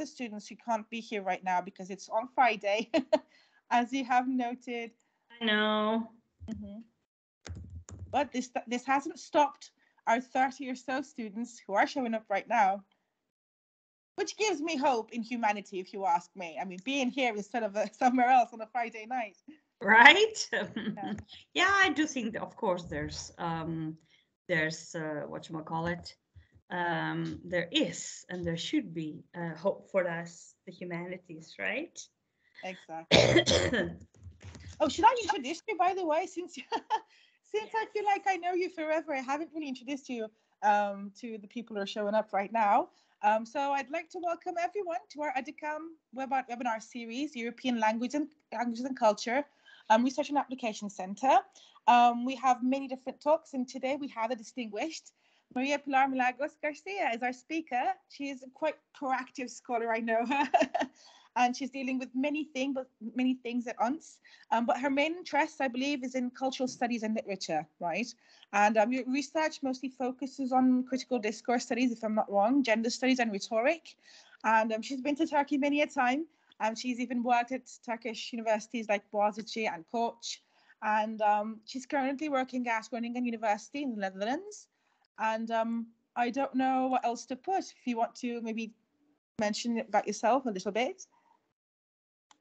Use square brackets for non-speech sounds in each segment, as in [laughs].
the students who can't be here right now because it's on Friday, [laughs] as you have noted. I know. Mhm. But this this hasn't stopped our 30 or so students who are showing up right now, which gives me hope in humanity, if you ask me. I mean, being here instead of uh, [laughs] somewhere else on a Friday night. Right? [laughs] yeah, I do think that of course there's um there's uh what you call it. Um there is and there should be uh, hope for us, the humanities, right? Exactly. [coughs] Oh, should I introduce you, by the way, since [laughs] since I feel like I know you forever, I haven't really introduced you um, to the people who are showing up right now. Um, so I'd like to welcome everyone to our ADİKAM webinar, webinar series, European Language and Languages and Culture, um, Research and Application Centre. Um, we have many different talks, and today we have a distinguished Maria Pilar Milagros Garcia is our speaker. She is a quite proactive scholar, I know her. [laughs] and she's dealing with many things, but many things at once. Um, but her main interest, I believe, is in cultural studies and literature, right? And um, your research mostly focuses on critical discourse studies, if I'm not wrong, gender studies and rhetoric. And um, she's been to Turkey many a time, and she's even worked at Turkish universities like Boğaziçi and Koç. And um, she's currently working at Groningen University in the Netherlands. And um, I don't know what else to put. If you want to maybe mention about yourself a little bit.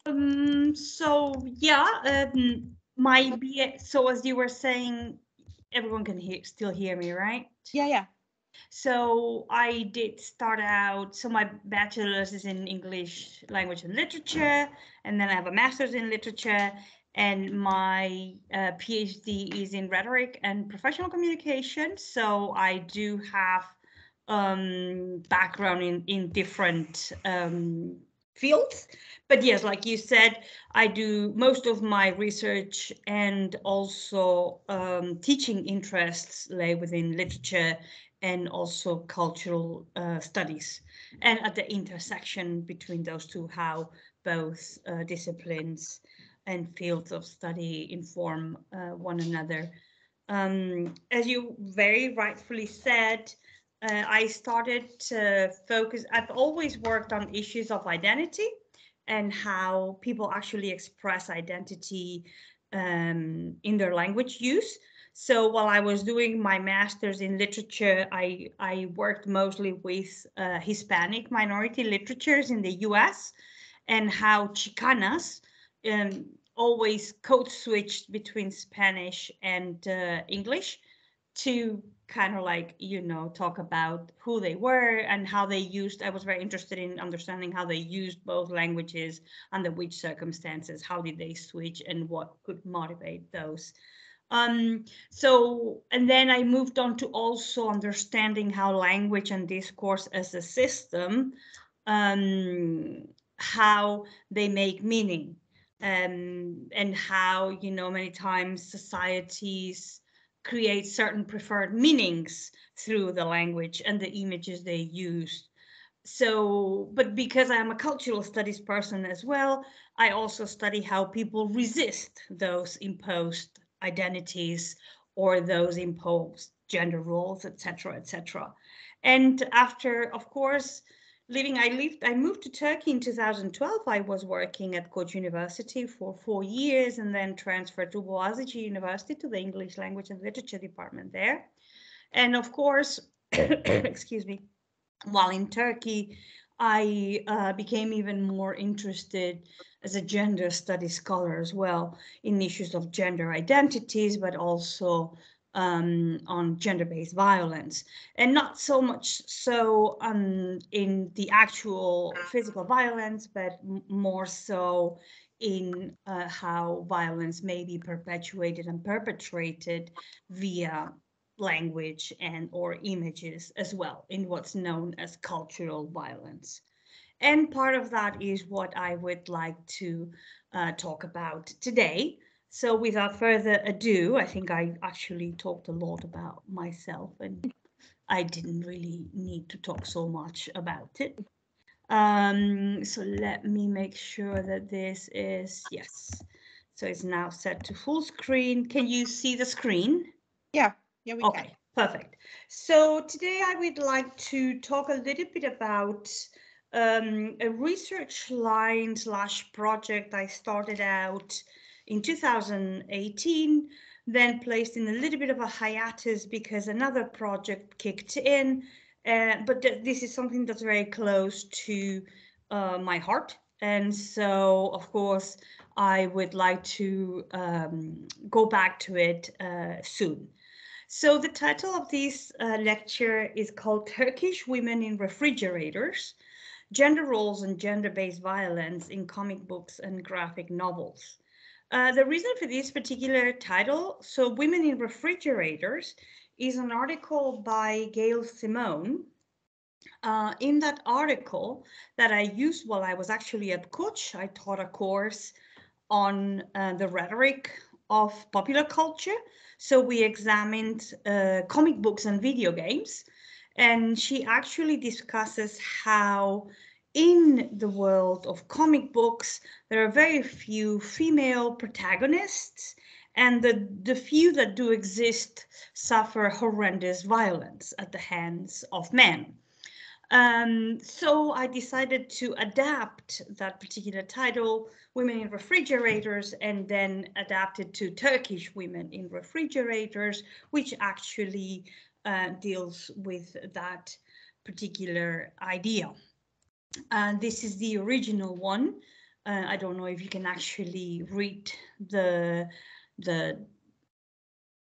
Um, so yeah, um, my BA, so as you were saying, everyone can hear, still hear me, right? Yeah, yeah. So I did start out, so my bachelor's is in English language and literature, and then I have a master's in literature, and my uh, PhD is in rhetoric and professional communication. So I do have um, background in, in different um, fields. But yes, like you said, I do most of my research and also um, teaching interests lay within literature and also cultural uh, studies. And at the intersection between those two, how both uh, disciplines and fields of study inform uh, one another. Um, as you very rightfully said, uh, I started to focus, I've always worked on issues of identity and how people actually express identity um, in their language use. So while I was doing my master's in literature, I, I worked mostly with uh, Hispanic minority literatures in the US and how Chicanas um, always code switched between Spanish and uh, English to kind of like you know talk about who they were and how they used i was very interested in understanding how they used both languages under which circumstances how did they switch and what could motivate those. Um, so and then i moved on to also understanding how language and discourse as a system um, how they make meaning um, and how you know many times societies create certain preferred meanings through the language and the images they use. So, but because I am a cultural studies person as well, I also study how people resist those imposed identities or those imposed gender roles, etc., etc. And after, of course, living i lived i moved to turkey in 2012 i was working at koç university for four years and then transferred to boğaziçi university to the english language and literature department there. And of course [coughs] excuse me while in turkey i uh, became even more interested as a gender studies scholar as well in issues of gender identities but also um, on gender-based violence, and not so much so um, in the actual physical violence, but more so in uh, how violence may be perpetuated and perpetrated via language and or images as well in what's known as cultural violence. And part of that is what I would like to uh, talk about today. So without further ado, I think I actually talked a lot about myself and I didn't really need to talk so much about it. Um, so let me make sure that this is, yes. So it's now set to full screen. Can you see the screen? Yeah, yeah, we okay, can. perfect. So today I would like to talk a little bit about um, a research line slash project I started out in 2018, then placed in a little bit of a hiatus because another project kicked in. Uh, but th this is something that's very close to uh, my heart. And so, of course, I would like to um, go back to it uh, soon. So the title of this uh, lecture is called Turkish Women in Refrigerators, Gender Roles and Gender-Based Violence in Comic Books and Graphic Novels. Uh, the reason for this particular title, so Women in Refrigerators, is an article by Gail Simone. Uh, in that article that I used while I was actually at Koç, I taught a course on uh, the rhetoric of popular culture. So we examined uh, comic books and video games. And she actually discusses how in the world of comic books, there are very few female protagonists and the, the few that do exist suffer horrendous violence at the hands of men. Um, so I decided to adapt that particular title, Women in Refrigerators, and then adapt it to Turkish Women in Refrigerators, which actually uh, deals with that particular idea. And this is the original one. Uh, I don't know if you can actually read the the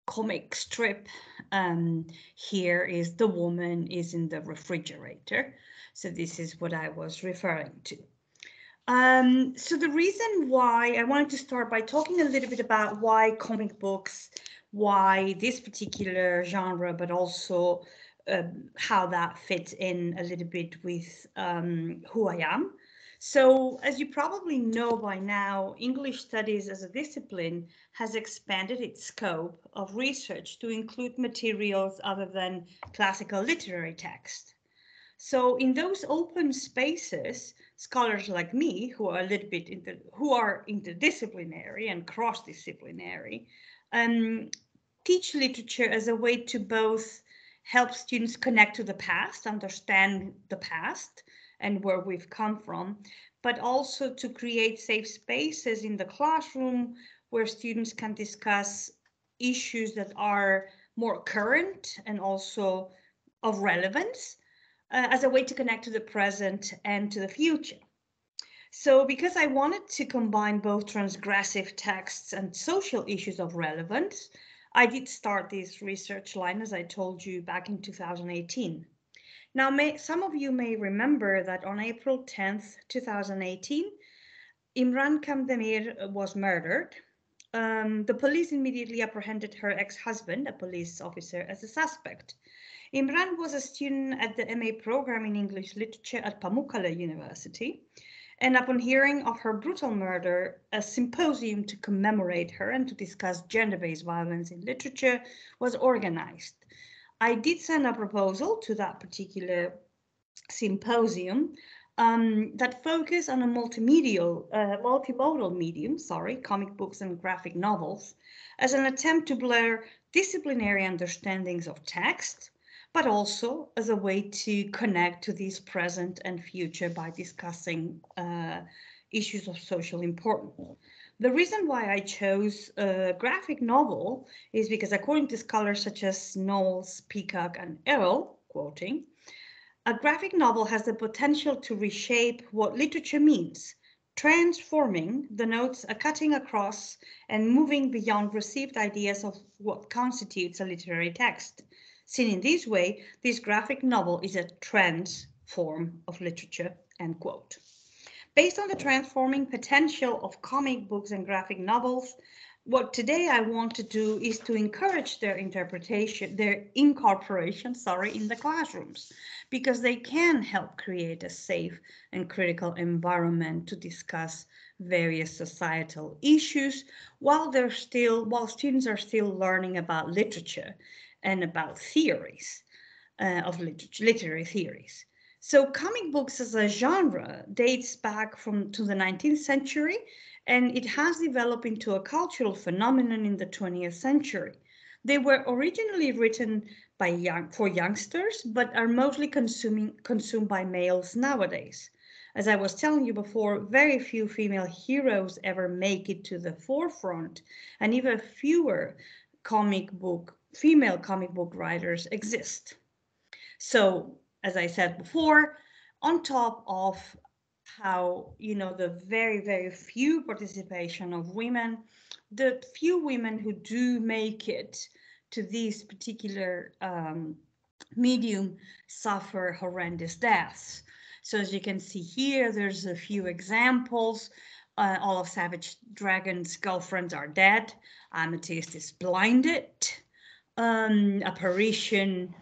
comic strip um, here is the woman is in the refrigerator. So this is what I was referring to. Um, so the reason why I wanted to start by talking a little bit about why comic books, why this particular genre, but also um, how that fits in a little bit with um, who I am. So as you probably know by now, English studies as a discipline has expanded its scope of research to include materials other than classical literary text. So in those open spaces, scholars like me, who are a little bit inter, who are interdisciplinary and cross-disciplinary, um, teach literature as a way to both help students connect to the past, understand the past, and where we've come from, but also to create safe spaces in the classroom where students can discuss issues that are more current and also of relevance uh, as a way to connect to the present and to the future. So because I wanted to combine both transgressive texts and social issues of relevance, I did start this research line, as I told you, back in 2018. Now, may, some of you may remember that on April 10th, 2018, Imran Kandemir was murdered. Um, the police immediately apprehended her ex-husband, a police officer, as a suspect. Imran was a student at the MA program in English literature at Pamukkale University. And upon hearing of her brutal murder, a symposium to commemorate her and to discuss gender-based violence in literature was organized. I did send a proposal to that particular symposium um, that focus on a multimedial, uh, multimodal medium, sorry, comic books and graphic novels, as an attempt to blur disciplinary understandings of text, but also as a way to connect to this present and future by discussing uh, issues of social importance. The reason why I chose a graphic novel is because according to scholars such as Knowles, Peacock, and Earle, quoting, a graphic novel has the potential to reshape what literature means, transforming the notes, a cutting across and moving beyond received ideas of what constitutes a literary text. Seen in this way, this graphic novel is a trans form of literature, end quote. Based on the transforming potential of comic books and graphic novels, what today I want to do is to encourage their interpretation, their incorporation, sorry, in the classrooms, because they can help create a safe and critical environment to discuss various societal issues while they're still, while students are still learning about literature and about theories uh, of literature, literary theories. So comic books as a genre dates back from to the 19th century and it has developed into a cultural phenomenon in the 20th century. They were originally written by young for youngsters, but are mostly consuming consumed by males nowadays. as I was telling you before, very few female heroes ever make it to the forefront, and even fewer comic book female comic book writers exist. So, as I said before, on top of how you know the very very few participation of women the few women who do make it to this particular um, medium suffer horrendous deaths. So as you can see here there's a few examples. Uh, all of savage dragon's girlfriends are dead. Amethyst is blinded um, apparition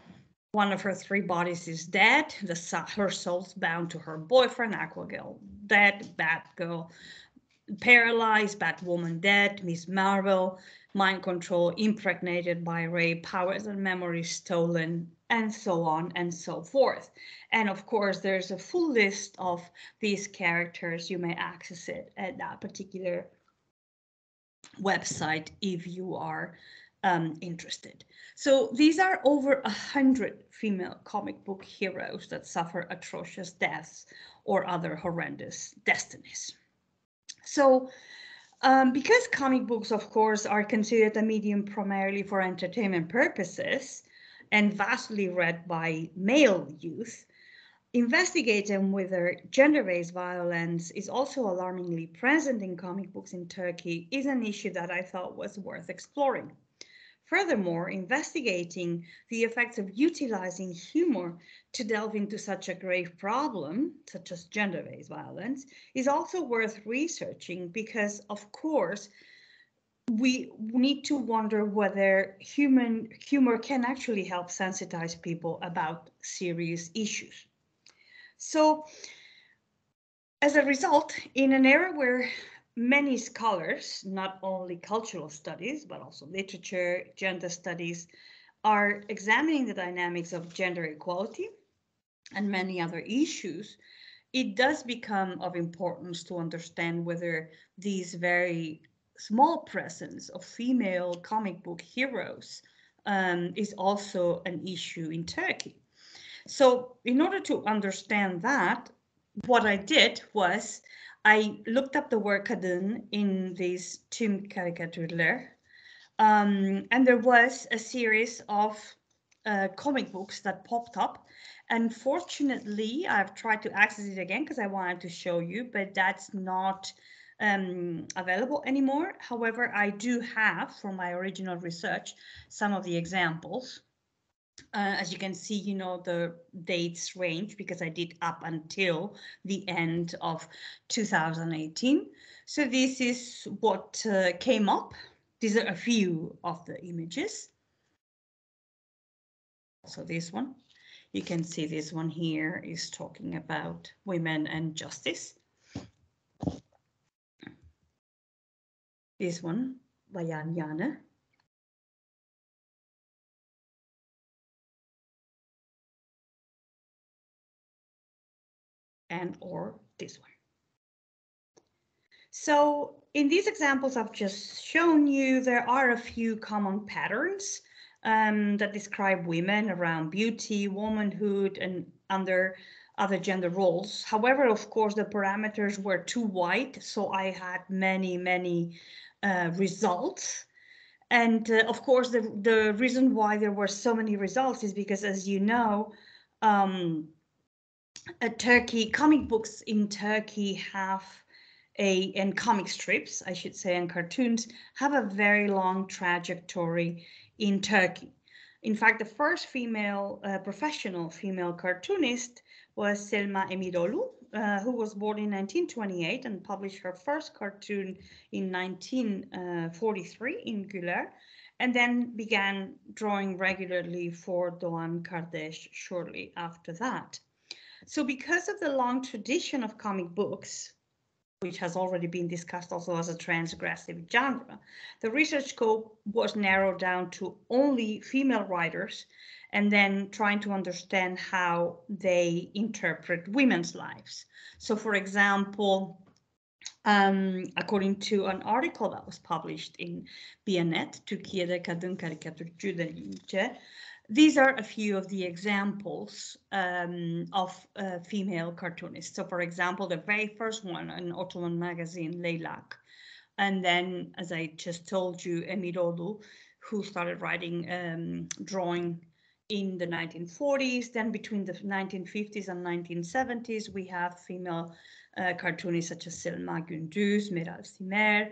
one of her three bodies is dead. The her soul's bound to her boyfriend, Aquagirl dead, Batgirl paralyzed, Batwoman dead, Miss Marvel mind control impregnated by Ray, powers and memories stolen, and so on and so forth. And of course, there's a full list of these characters. You may access it at that particular website if you are um, interested. So these are over a hundred female comic book heroes that suffer atrocious deaths or other horrendous destinies. So um, because comic books, of course, are considered a medium primarily for entertainment purposes and vastly read by male youth, investigating whether gender-based violence is also alarmingly present in comic books in Turkey is an issue that I thought was worth exploring. Furthermore, investigating the effects of utilizing humor to delve into such a grave problem, such as gender-based violence, is also worth researching because, of course, we need to wonder whether human humor can actually help sensitize people about serious issues. So, as a result, in an era where many scholars, not only cultural studies, but also literature, gender studies, are examining the dynamics of gender equality and many other issues, it does become of importance to understand whether these very small presence of female comic book heroes um, is also an issue in Turkey. So in order to understand that, what I did was I looked up the word kadın in this Tüm Karikatürler, um, and there was a series of uh, comic books that popped up. Unfortunately, I've tried to access it again because I wanted to show you, but that's not um, available anymore. However, I do have, from my original research, some of the examples. Uh, as you can see, you know, the dates range because I did up until the end of 2018. So this is what uh, came up. These are a few of the images. So this one, you can see this one here is talking about women and justice. This one, Bayan Yanı. And or this one. So in these examples I've just shown you, there are a few common patterns um, that describe women around beauty, womanhood, and under other gender roles. However, of course, the parameters were too wide, so I had many, many uh, results. And uh, of course, the, the reason why there were so many results is because, as you know, um, Turkey, comic books in Turkey have a, and comic strips, I should say, and cartoons have a very long trajectory in Turkey. In fact, the first female, uh, professional female cartoonist was Selma Emiroğlu, uh, who was born in 1928 and published her first cartoon in 1943 in Güler, and then began drawing regularly for Doğan Kardeş shortly after that. So because of the long tradition of comic books, which has already been discussed also as a transgressive genre, the research scope was narrowed down to only female writers and then trying to understand how they interpret women's lives. So for example, um, according to an article that was published in Bianet, Türkiye'de kadın karikatürcü deyince, these are a few of the examples um, of uh, female cartoonists. So for example, the very first one, an Ottoman magazine, Leylak. And then, as I just told you, Emiroğlu, who started writing, um, drawing in the 1940s. Then between the 1950s and 1970s, we have female uh, cartoonists such as Selma Gündüz, Meral Simer,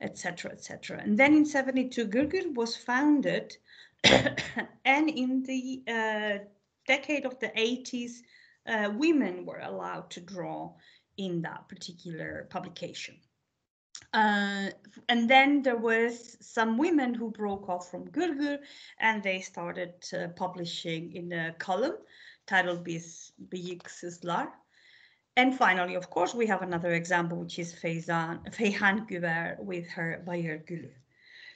etc., etc. And then in 72, Gırgır was founded [coughs] and in the uh, decade of the 80s, uh, women were allowed to draw in that particular publication. Uh, and then there was some women who broke off from Gırgır and they started uh, publishing in a column titled Sızlar. And finally, of course, we have another example, which is Feyhan Güver with her Bayır Gülü.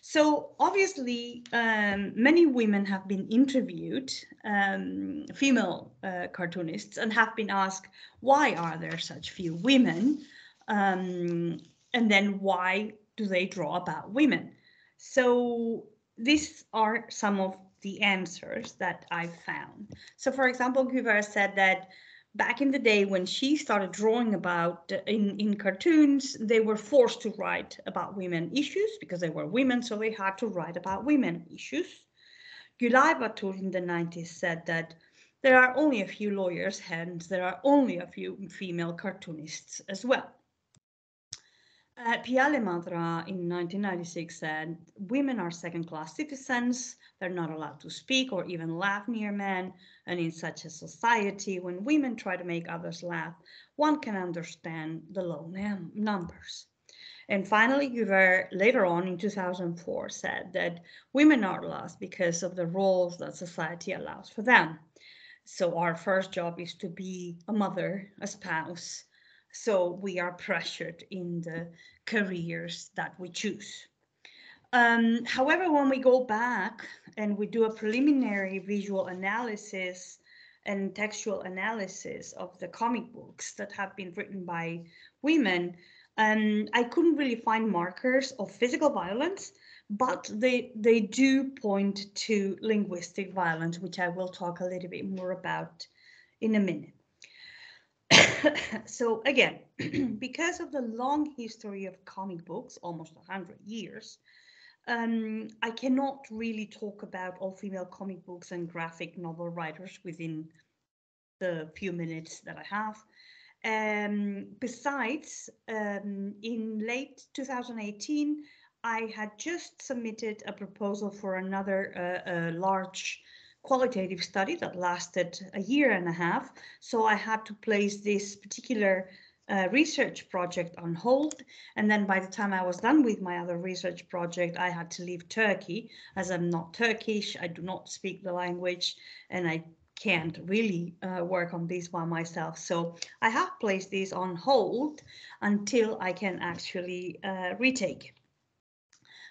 So obviously, um, many women have been interviewed, um, female uh, cartoonists, and have been asked, why are there such few women? Um, and then why do they draw about women? So these are some of the answers that I found. So for example, Güver said that back in the day when she started drawing about uh, in, in cartoons, they were forced to write about women issues because they were women, so they had to write about women issues. Gülay Batur in the 90s said that there are only a few lawyers, hence there are only a few female cartoonists as well. Uh, Piyale Madra in 1996 said, women are second-class citizens, they're not allowed to speak or even laugh near men, and in such a society, when women try to make others laugh, one can understand the low num numbers. And finally, Güver later on in 2004 said that women are lost because of the roles that society allows for them. So our first job is to be a mother, a spouse, so we are pressured in the careers that we choose. Um, however, when we go back and we do a preliminary visual analysis and textual analysis of the comic books that have been written by women, um, I couldn't really find markers of physical violence, but they they do point to linguistic violence, which I will talk a little bit more about in a minute. [laughs] so again, [clears throat] because of the long history of comic books, almost 100 years, um, I cannot really talk about all female comic books and graphic novel writers within the few minutes that I have. Um, besides, um, in late 2018, I had just submitted a proposal for another uh, large qualitative study that lasted a year and a half. So I had to place this particular uh, research project on hold. And then by the time I was done with my other research project, I had to leave Turkey as I'm not Turkish. I do not speak the language and I can't really uh, work on this by myself. So I have placed this on hold until I can actually uh, retake.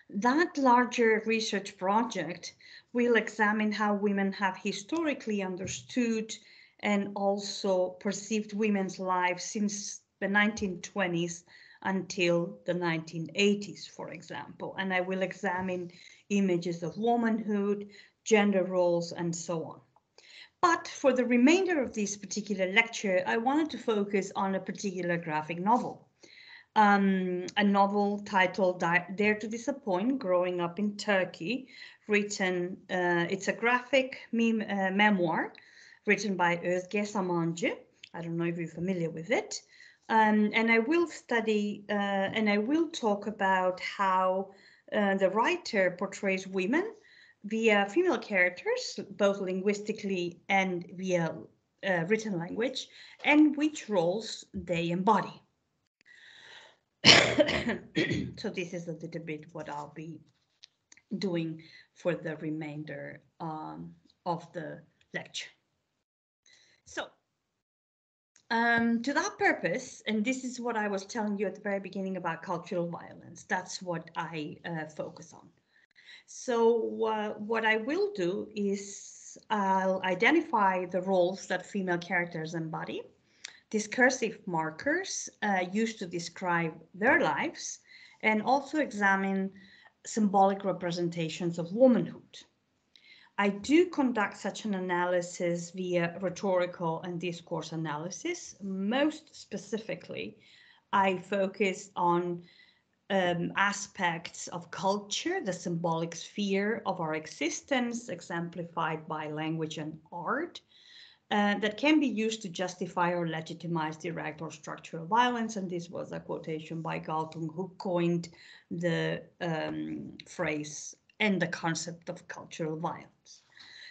That larger research project will examine how women have historically understood and also perceived women's lives since the 1920s until the 1980s, for example. And I will examine images of womanhood, gender roles, and so on. But for the remainder of this particular lecture, I wanted to focus on a particular graphic novel. Um, a novel titled Dare to Disappoint, Growing Up in Turkey, written, uh, it's a graphic uh, memoir written by Özge Samancı. I don't know if you're familiar with it. Um, and I will study uh, and I will talk about how uh, the writer portrays women via female characters, both linguistically and via uh, written language, and which roles they embody. [coughs] so this is a little bit what I'll be doing for the remainder um, of the lecture. So um, to that purpose, and this is what I was telling you at the very beginning about cultural violence, that's what I uh, focus on. So uh, what I will do is I'll identify the roles that female characters embody, discursive markers uh, used to describe their lives, and also examine symbolic representations of womanhood. I do conduct such an analysis via rhetorical and discourse analysis. Most specifically, I focus on um, aspects of culture, the symbolic sphere of our existence, exemplified by language and art, uh, that can be used to justify or legitimize direct or structural violence. And this was a quotation by Galtung, who coined the um, phrase and the concept of cultural violence.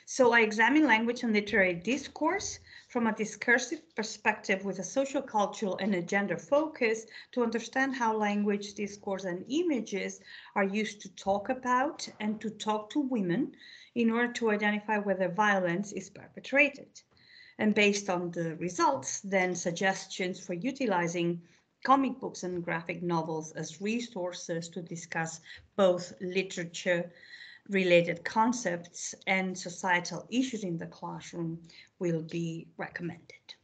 So I examine language and literary discourse from a discursive perspective with a social, cultural, and a gender focus to understand how language, discourse, and images are used to talk about and to talk to women in order to identify whether violence is perpetrated and based on the results, then suggestions for utilizing comic books and graphic novels as resources to discuss both literature related concepts and societal issues in the classroom will be recommended.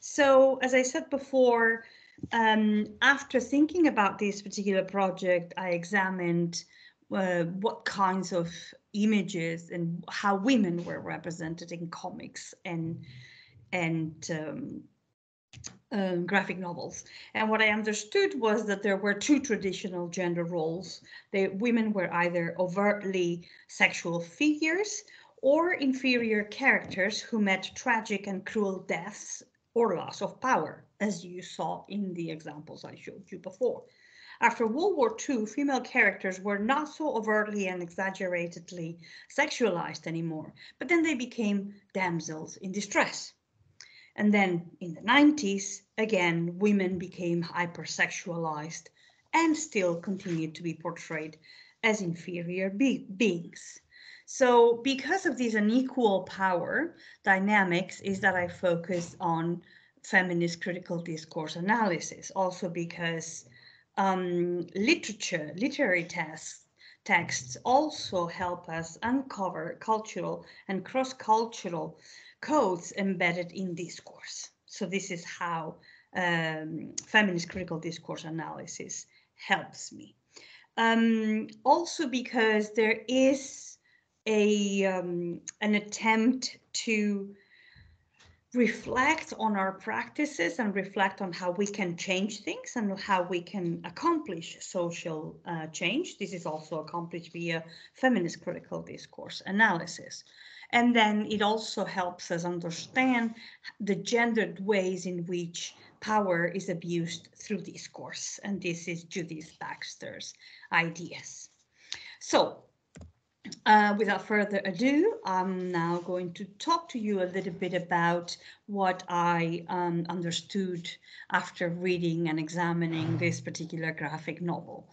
So as I said before, um, after thinking about this particular project, I examined uh, what kinds of images and how women were represented in comics and and um, um, graphic novels. And what I understood was that there were two traditional gender roles. The women were either overtly sexual figures or inferior characters who met tragic and cruel deaths or loss of power, as you saw in the examples I showed you before. After World War II, female characters were not so overtly and exaggeratedly sexualized anymore, but then they became damsels in distress. And then in the 90s, again, women became hypersexualized and still continued to be portrayed as inferior be beings. So because of these unequal power dynamics is that I focus on feminist critical discourse analysis, also because um, literature, literary texts, texts also help us uncover cultural and cross-cultural codes embedded in discourse. So this is how um, feminist critical discourse analysis helps me. Um, also because there is a um, an attempt to reflect on our practices and reflect on how we can change things and how we can accomplish social uh, change. This is also accomplished via feminist critical discourse analysis. And then it also helps us understand the gendered ways in which power is abused through discourse. And this is Judith Baxter's ideas. So uh, without further ado, I'm now going to talk to you a little bit about what I um, understood after reading and examining this particular graphic novel.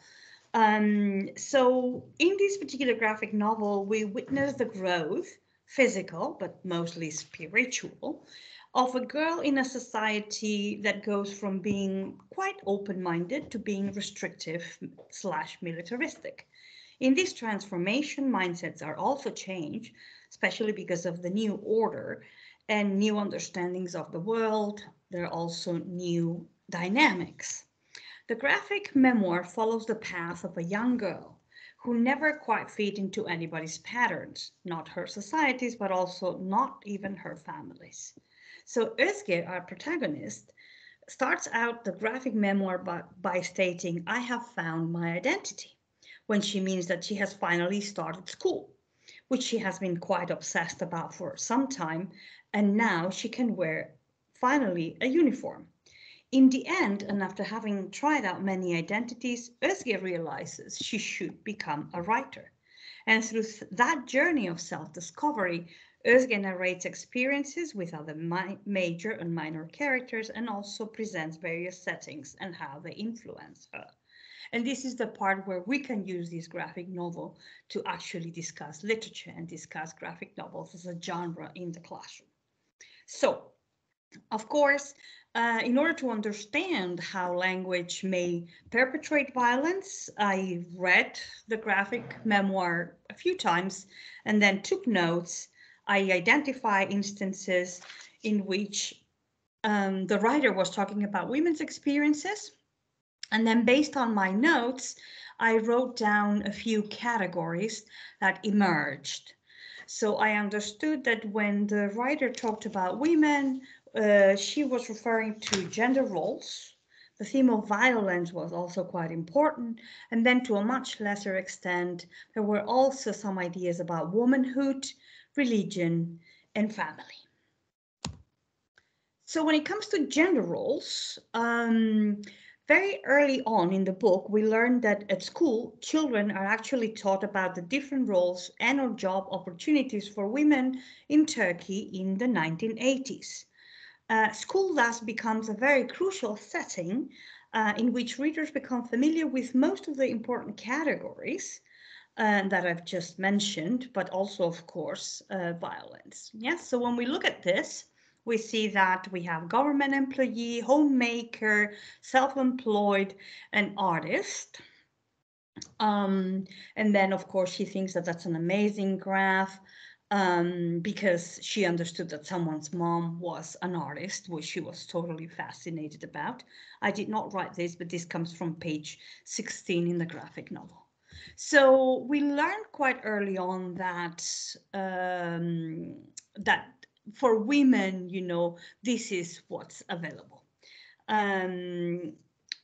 Um, so in this particular graphic novel, we witness the growth, physical, but mostly spiritual, of a girl in a society that goes from being quite open-minded to being restrictive slash militaristic. In this transformation, mindsets are also changed, especially because of the new order and new understandings of the world. There are also new dynamics. The graphic memoir follows the path of a young girl who never quite fit into anybody's patterns, not her societies, but also not even her families. So Özge, our protagonist, starts out the graphic memoir by, by stating, I have found my identity when she means that she has finally started school, which she has been quite obsessed about for some time, and now she can wear finally a uniform. In the end, and after having tried out many identities, Özge realizes she should become a writer. And through that journey of self-discovery, Özge narrates experiences with other major and minor characters and also presents various settings and how they influence her. And this is the part where we can use this graphic novel to actually discuss literature and discuss graphic novels as a genre in the classroom. So, of course, uh, in order to understand how language may perpetrate violence, I read the graphic memoir a few times and then took notes. I identify instances in which um, the writer was talking about women's experiences and then based on my notes, I wrote down a few categories that emerged. So I understood that when the writer talked about women, uh, she was referring to gender roles. The theme of violence was also quite important. And then to a much lesser extent, there were also some ideas about womanhood, religion, and family. So when it comes to gender roles, um, very early on in the book, we learned that at school, children are actually taught about the different roles and or job opportunities for women in Turkey in the 1980s. Uh, school thus becomes a very crucial setting uh, in which readers become familiar with most of the important categories uh, that I've just mentioned, but also, of course, uh, violence. Yes, so when we look at this, we see that we have government employee, homemaker, self-employed, and artist. Um, and then, of course, she thinks that that's an amazing graph um, because she understood that someone's mom was an artist, which she was totally fascinated about. I did not write this, but this comes from page 16 in the graphic novel. So we learned quite early on that um, that for women, you know, this is what's available. Um,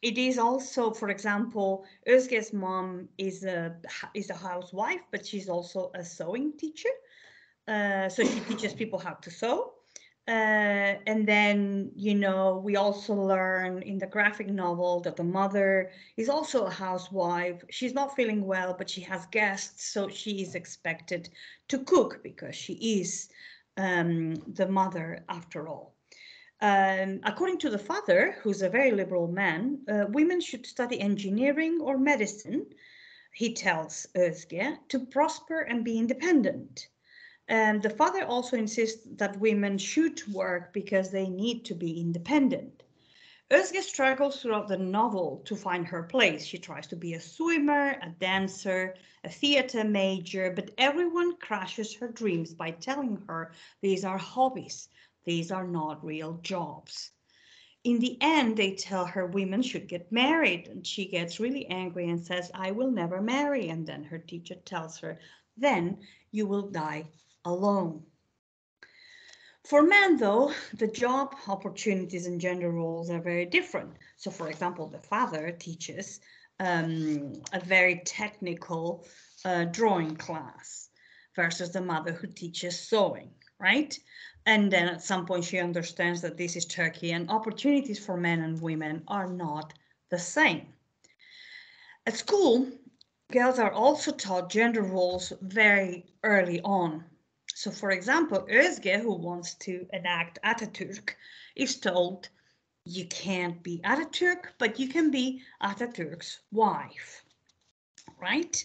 it is also, for example, Özge's mom is a is a housewife, but she's also a sewing teacher. Uh, so she teaches people how to sew. Uh, and then, you know, we also learn in the graphic novel that the mother is also a housewife. She's not feeling well, but she has guests, so she is expected to cook because she is um, the mother after all. Um, according to the father, who's a very liberal man, uh, women should study engineering or medicine, he tells Özge, to prosper and be independent. And the father also insists that women should work because they need to be independent. Özge struggles throughout the novel to find her place. She tries to be a swimmer, a dancer, a theater major, but everyone crashes her dreams by telling her these are hobbies. These are not real jobs. In the end, they tell her women should get married, and she gets really angry and says, I will never marry. And then her teacher tells her, then you will die alone. For men, though, the job opportunities and gender roles are very different. So, for example, the father teaches um, a very technical uh, drawing class versus the mother who teaches sewing, right? And then at some point, she understands that this is Turkey and opportunities for men and women are not the same. At school, girls are also taught gender roles very early on so for example, Özge, who wants to enact Ataturk, is told you can't be Ataturk, but you can be Ataturk's wife, right?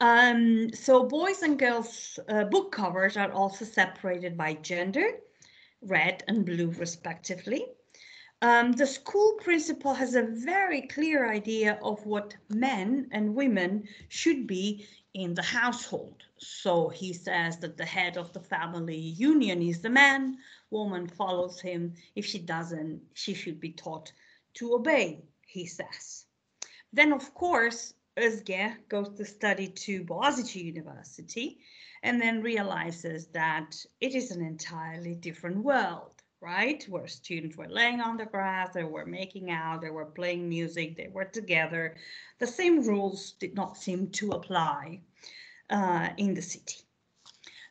Um, so boys and girls uh, book covers are also separated by gender, red and blue respectively. Um, the school principal has a very clear idea of what men and women should be in the household. So he says that the head of the family union is the man, woman follows him. If she doesn't, she should be taught to obey, he says. Then, of course, Özge goes to study to Boğaziçi University and then realizes that it is an entirely different world, right? Where students were laying on the grass, they were making out, they were playing music, they were together. The same rules did not seem to apply uh, in the city.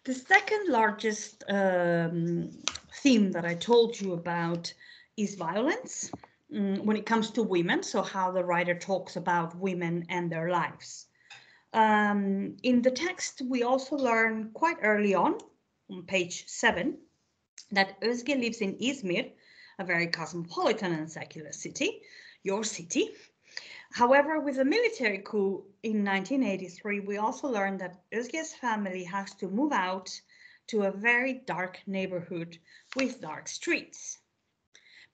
The second largest um, theme that I told you about is violence um, when it comes to women. So how the writer talks about women and their lives. Um, in the text, we also learn quite early on, on page seven, that Özge lives in Izmir, a very cosmopolitan and secular city, your city, However, with the military coup in 1983, we also learned that Özge's family has to move out to a very dark neighborhood with dark streets.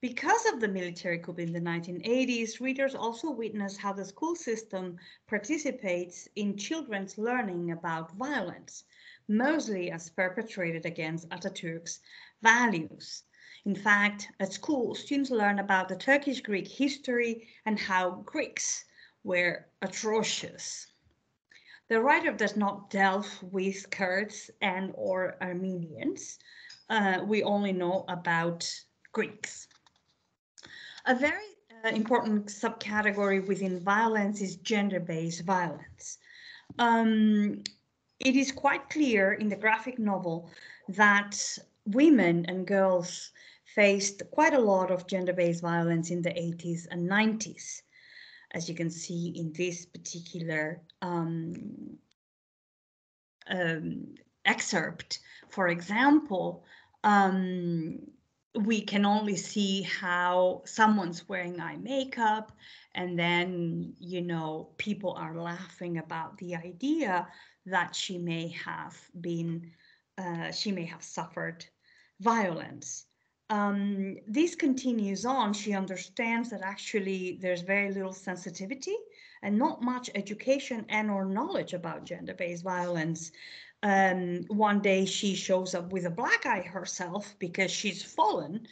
Because of the military coup in the 1980s, readers also witness how the school system participates in children's learning about violence, mostly as perpetrated against Ataturk's values, in fact, at school, students learn about the Turkish Greek history and how Greeks were atrocious. The writer does not delve with Kurds and or Armenians. Uh, we only know about Greeks. A very uh, important subcategory within violence is gender-based violence. Um, it is quite clear in the graphic novel that women and girls faced quite a lot of gender-based violence in the 80s and 90s, as you can see in this particular um, um, excerpt. For example, um, we can only see how someone's wearing eye makeup and then you know people are laughing about the idea that she may have been uh, she may have suffered violence um, this continues on she understands that actually there's very little sensitivity and not much education and or knowledge about gender-based violence um, one day she shows up with a black eye herself because she's fallen.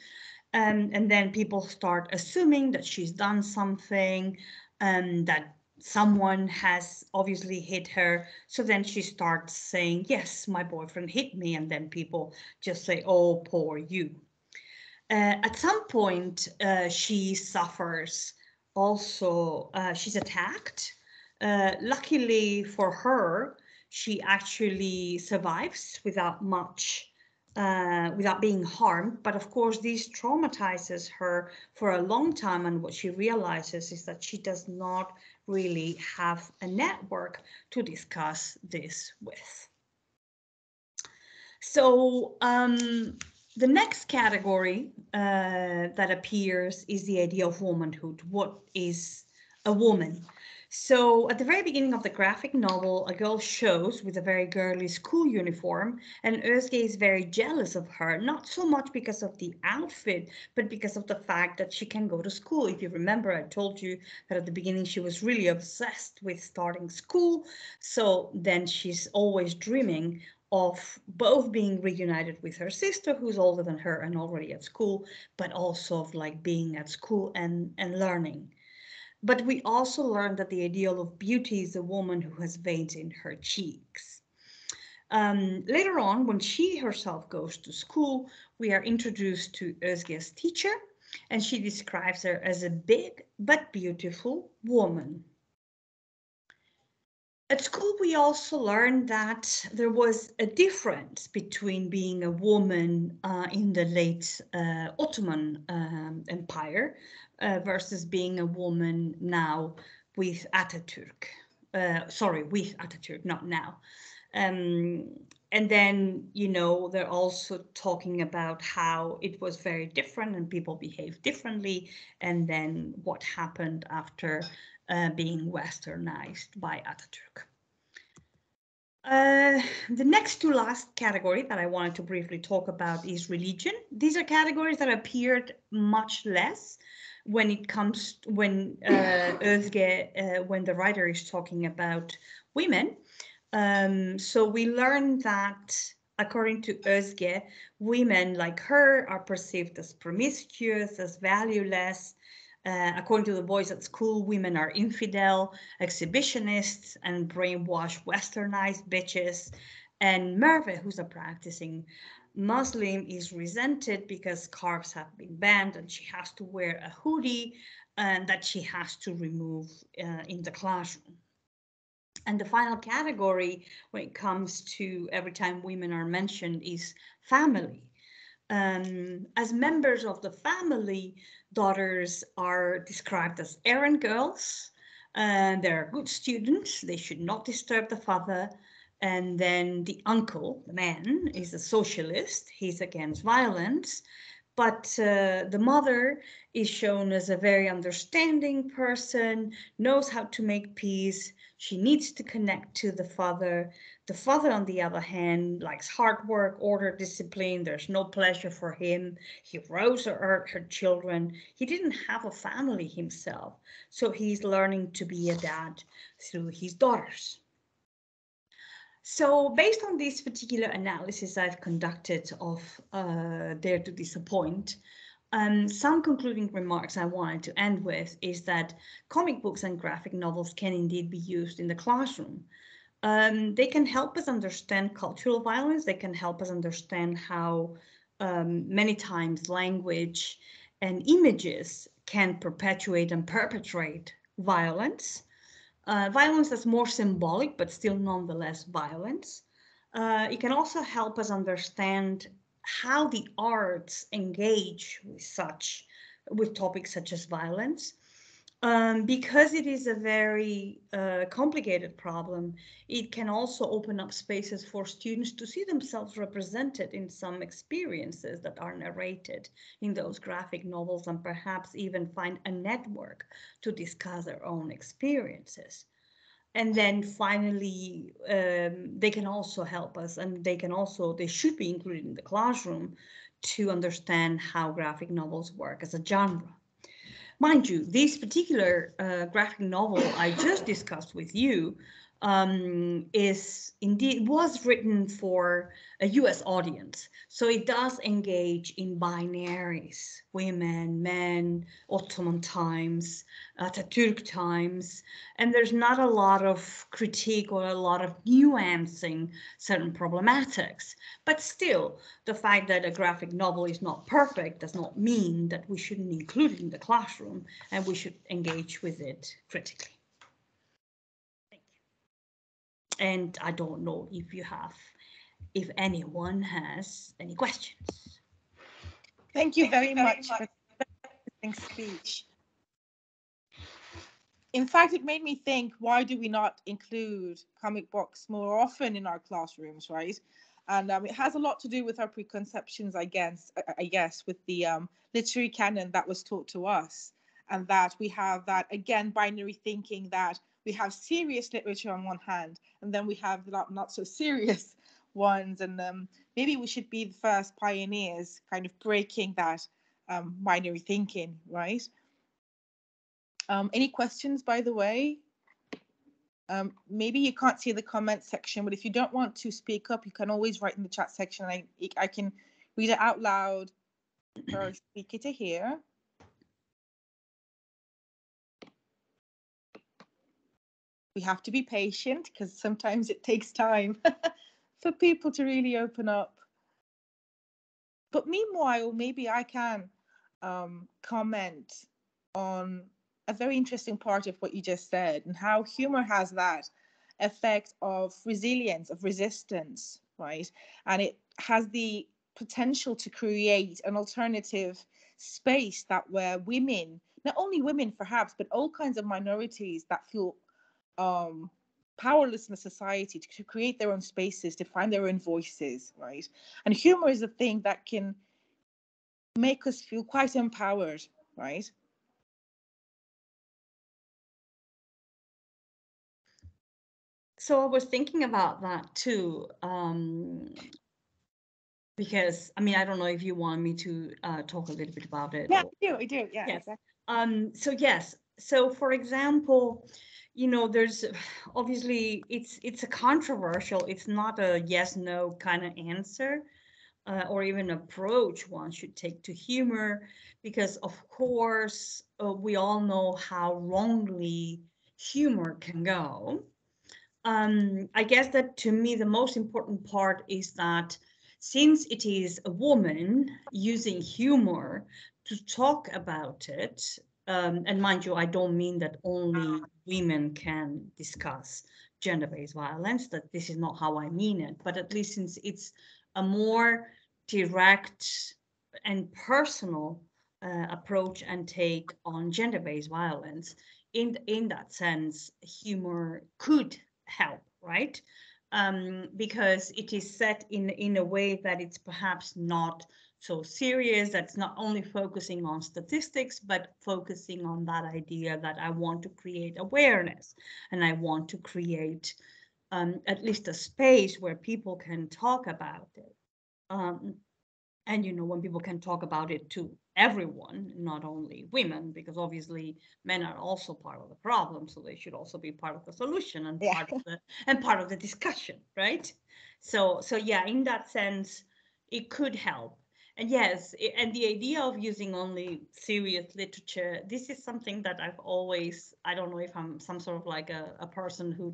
Um, and then people start assuming that she's done something, um, that someone has obviously hit her. So then she starts saying, yes, my boyfriend hit me. And then people just say, oh, poor you. Uh, at some point, uh, she suffers also, uh, she's attacked. Uh, luckily for her, she actually survives without much uh, without being harmed. But of course, this traumatizes her for a long time. And what she realizes is that she does not really have a network to discuss this with. So um, the next category uh, that appears is the idea of womanhood. What is a woman? So at the very beginning of the graphic novel, a girl shows with a very girly school uniform and Özge is very jealous of her, not so much because of the outfit, but because of the fact that she can go to school. If you remember, I told you that at the beginning she was really obsessed with starting school. So then she's always dreaming of both being reunited with her sister who's older than her and already at school, but also of like being at school and, and learning. But we also learn that the ideal of beauty is a woman who has veins in her cheeks. Um, later on, when she herself goes to school, we are introduced to Özge's teacher, and she describes her as a big but beautiful woman. At school, we also learned that there was a difference between being a woman uh, in the late uh, Ottoman um, Empire uh, versus being a woman now with Ataturk. Uh, sorry, with Ataturk, not now. Um, and then, you know, they're also talking about how it was very different and people behaved differently. And then what happened after uh, being westernized by Ataturk. Uh, the next to last category that I wanted to briefly talk about is religion. These are categories that appeared much less when it comes when uh, Özge, uh, when the writer is talking about women. Um, so we learn that according to Özge, women like her are perceived as promiscuous, as valueless. Uh, according to the boys at school, women are infidel, exhibitionists, and brainwashed, westernized bitches. And Merve, who's a practicing Muslim is resented because scarves have been banned and she has to wear a hoodie and that she has to remove uh, in the classroom. And the final category when it comes to every time women are mentioned is family. Um, as members of the family, daughters are described as errand girls. And they're good students. They should not disturb the father. And then the uncle, the man, is a socialist. He's against violence. But uh, the mother is shown as a very understanding person, knows how to make peace. She needs to connect to the father. The father, on the other hand, likes hard work, order, discipline. There's no pleasure for him. He rose her, her children. He didn't have a family himself. So he's learning to be a dad through his daughters. So based on this particular analysis I've conducted of uh, Dare to Disappoint, um, some concluding remarks I wanted to end with is that comic books and graphic novels can indeed be used in the classroom. Um, they can help us understand cultural violence. They can help us understand how um, many times language and images can perpetuate and perpetrate violence. Uh, violence that's more symbolic, but still nonetheless violence. Uh, it can also help us understand how the arts engage with such, with topics such as violence. Um, because it is a very uh, complicated problem, it can also open up spaces for students to see themselves represented in some experiences that are narrated in those graphic novels and perhaps even find a network to discuss their own experiences. And then finally, um, they can also help us and they can also, they should be included in the classroom to understand how graphic novels work as a genre. Mind you, this particular uh, graphic novel I just discussed with you um, is indeed was written for a US audience. So it does engage in binaries, women, men, Ottoman times, Ataturk times, and there's not a lot of critique or a lot of nuancing certain problematics. But still, the fact that a graphic novel is not perfect does not mean that we shouldn't include it in the classroom and we should engage with it critically. And I don't know if you have, if anyone has any questions. Thank you very much for the speech. In fact, it made me think, why do we not include comic books more often in our classrooms, right? And um, it has a lot to do with our preconceptions, I guess, I guess, with the um, literary canon that was taught to us. And that we have that, again, binary thinking that we have serious literature on one hand, and then we have not, not so serious [laughs] ones. And um, maybe we should be the first pioneers, kind of breaking that um, binary thinking, right? Um, any questions, by the way? Um, maybe you can't see the comment section, but if you don't want to speak up, you can always write in the chat section. I, I can read it out loud or speak it to hear. We have to be patient because sometimes it takes time [laughs] for people to really open up. But meanwhile, maybe I can um, comment on a very interesting part of what you just said and how humor has that effect of resilience, of resistance, right? And it has the potential to create an alternative space that where women, not only women perhaps, but all kinds of minorities that feel um, powerless in society to, to create their own spaces, to find their own voices, right? And humor is a thing that can make us feel quite empowered, right? So I was thinking about that too, um, because I mean I don't know if you want me to uh, talk a little bit about it. Yeah, or... I do. I do. Yeah. Yes. Exactly. Um, so yes. So for example, you know there's [sighs] obviously it's it's a controversial it's not a yes no kind of answer uh, or even approach one should take to humor because of course uh, we all know how wrongly humor can go. Um, i guess that to me the most important part is that since it is a woman using humor to talk about it um, and mind you, I don't mean that only women can discuss gender-based violence, that this is not how I mean it, but at least since it's a more direct and personal uh, approach and take on gender-based violence, in, in that sense, humor could help, right? Um, because it is set in, in a way that it's perhaps not so serious that's not only focusing on statistics but focusing on that idea that i want to create awareness and i want to create um, at least a space where people can talk about it. Um, and you know when people can talk about it to everyone not only women because obviously men are also part of the problem so they should also be part of the solution and yeah. part of the and part of the discussion right? So so yeah in that sense it could help and yes, and the idea of using only serious literature, this is something that I've always, I don't know if I'm some sort of like a, a person who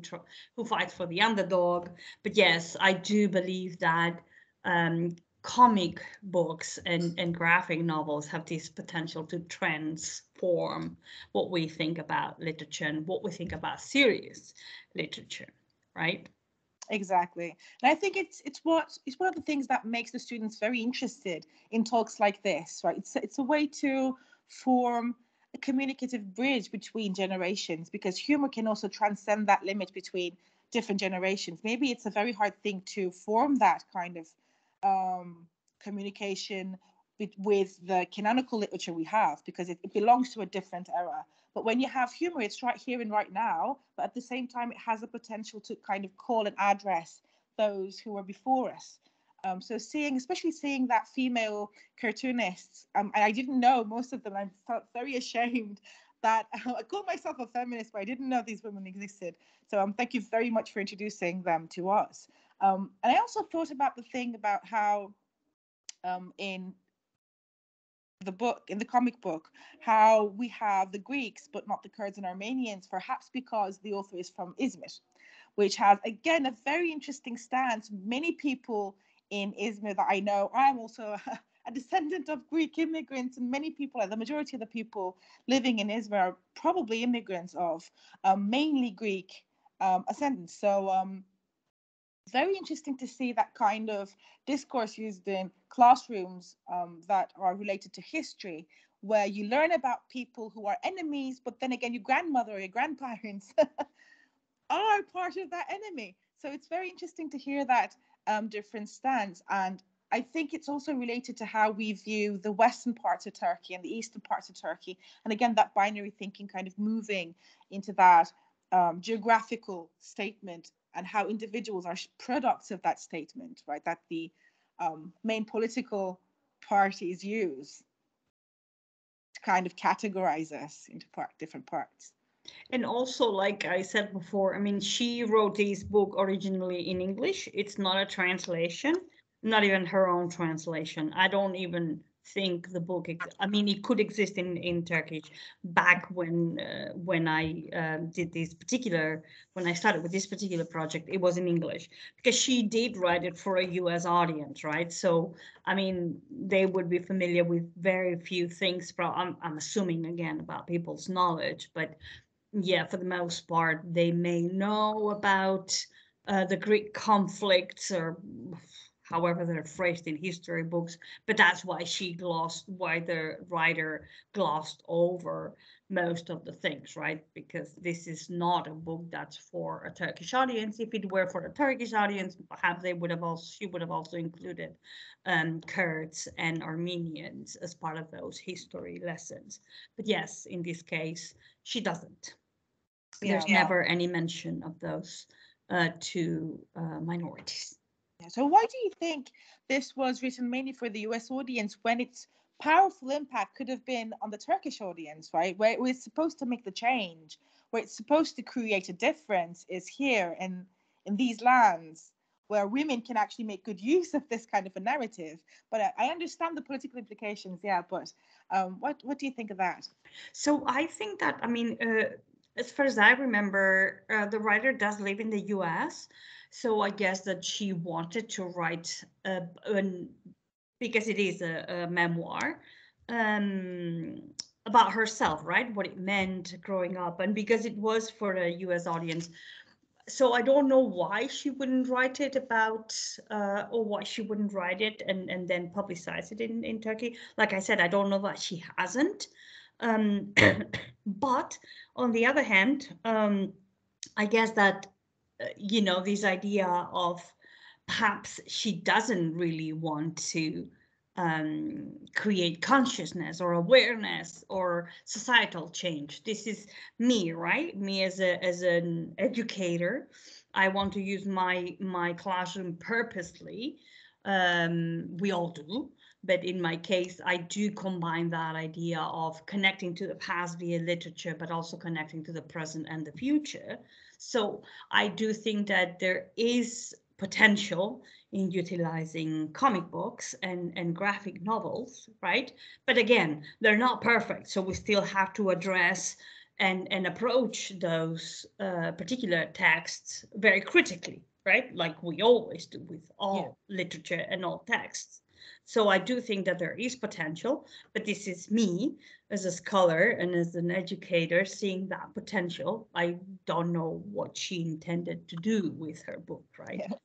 who fights for the underdog, but yes, I do believe that um, comic books and, and graphic novels have this potential to transform what we think about literature and what we think about serious literature, right? Exactly. And I think it's it's what it's one of the things that makes the students very interested in talks like this, right? It's it's a way to form a communicative bridge between generations because humor can also transcend that limit between different generations. Maybe it's a very hard thing to form that kind of um, communication with, with the canonical literature we have because it, it belongs to a different era. But when you have humor, it's right here and right now. But at the same time, it has the potential to kind of call and address those who were before us. Um, so seeing, especially seeing that female cartoonists, um, and I didn't know most of them. I felt very ashamed that [laughs] I call myself a feminist, but I didn't know these women existed. So um, thank you very much for introducing them to us. Um, and I also thought about the thing about how um, in the book, in the comic book, how we have the Greeks but not the Kurds and Armenians, perhaps because the author is from Izmir, which has, again, a very interesting stance. Many people in Izmir that I know, I'm also [laughs] a descendant of Greek immigrants, and many people, the majority of the people living in Izmir, are probably immigrants of um, mainly Greek um, ascendants. So, um, very interesting to see that kind of discourse used in classrooms um, that are related to history, where you learn about people who are enemies, but then again, your grandmother or your grandparents [laughs] are part of that enemy. So it's very interesting to hear that um, different stance. And I think it's also related to how we view the western parts of Turkey and the eastern parts of Turkey. And again, that binary thinking kind of moving into that um, geographical statement and how individuals are products of that statement, right? That the um, main political parties use to kind of categorize us into part, different parts. And also, like I said before, I mean, she wrote this book originally in English. It's not a translation, not even her own translation. I don't even think the book ex- i mean it could exist in in turkish back when uh, when i uh, did this particular when i started with this particular project it was in english. Because she did write it for a us audience right? So i mean they would be familiar with very few things i'm, I'm assuming again about people's knowledge but yeah for the most part they may know about uh, the greek conflicts or however they're phrased in history books, but that's why she glossed, why the writer glossed over most of the things, right? Because this is not a book that's for a Turkish audience. If it were for a Turkish audience, perhaps they would have also, she would have also included um, Kurds and Armenians as part of those history lessons. But yes, in this case, she doesn't. There's Yeah. never any mention of those uh, two uh, minorities. So why do you think this was written mainly for the US audience when its powerful impact could have been on the Turkish audience, right? Where it was supposed to make the change, where it's supposed to create a difference is here in in these lands where women can actually make good use of this kind of a narrative. But I, I understand the political implications, yeah, but um, what what do you think of that? So I think that I mean, uh, as far as I remember, uh, the writer does live in the U.S. So I guess that she wanted to write an, because it is a, a memoir um, about herself, right? What it meant growing up, and because it was for a U.S. audience. So I don't know why she wouldn't write it about, uh, or why she wouldn't write it and and then publicize it in in Turkey. Like I said, I don't know that she hasn't. Um, [coughs] but on the other hand, um, I guess that uh, you know this idea of perhaps she doesn't really want to um, create consciousness or awareness or societal change. This is me, right? Me as a as an educator. I want to use my my classroom purposely. Um, we all do, but in my case, I do combine that idea of connecting to the past via literature, but also connecting to the present and the future. So I do think that there is potential in utilizing comic books and, and graphic novels, right? But again, they're not perfect. So we still have to address and, and approach those uh, particular texts very critically, right? Like we always do with all yeah. literature and all texts. So I do think that there is potential, but this is me as a scholar and as an educator seeing that potential. I don't know what she intended to do with her book, right? Yeah.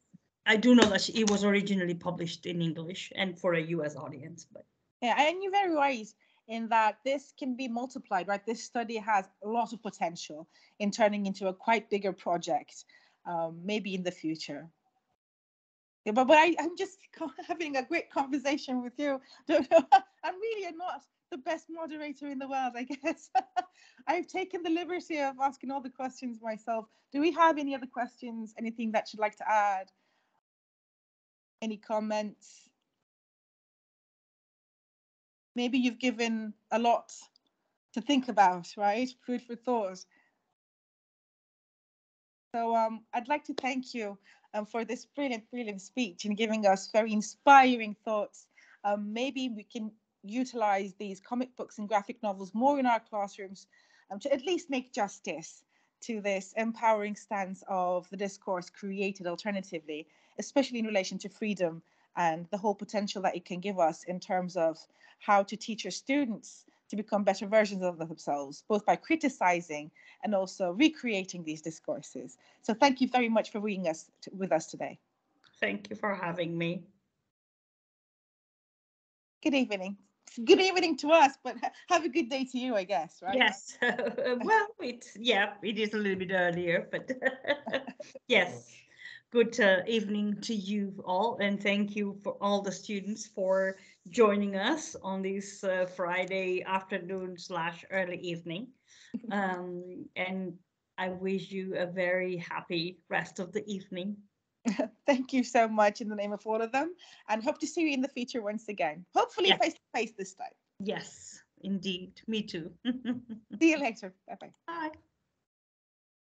I do know that she, it was originally published in English and for a US audience, but yeah, and you're very right in that this can be multiplied, right? This study has a lot of potential in turning into a quite bigger project, um, maybe in the future. Yeah, but but I, I'm just [laughs] having a great conversation with you. [laughs] Don't know. [laughs] I'm really not the best moderator in the world, I guess. I've taken the liberty of asking all the questions myself. Do we have any other questions? Anything that you'd like to add? Any comments? Maybe you've given a lot to think about, right? Food for thought. So um, I'd like to thank you um, for this brilliant, brilliant speech and giving us very inspiring thoughts. Um, maybe we can utilize these comic books and graphic novels more in our classrooms um, to at least make justice to this empowering stance of the discourse created alternatively, especially in relation to freedom and the whole potential that it can give us in terms of how to teach our students to become better versions of themselves, both by criticizing and also recreating these discourses. So thank you very much for being us with us today. Thank you for having me. Good evening. Good evening to us, but have a good day to you, I guess, right? Yes. [laughs] well, it's yeah, it is a little bit earlier, but [laughs] yes good uh, evening to you all and thank you for all the students for joining us on this uh, Friday afternoon slash early evening. [laughs] Um, and I wish you a very happy rest of the evening. [laughs] Thank you so much in the name of all of them and hope to see you in the future once again. Hopefully face to face this time. Yes, indeed. Me too. [laughs] see you later. Bye-bye. Bye.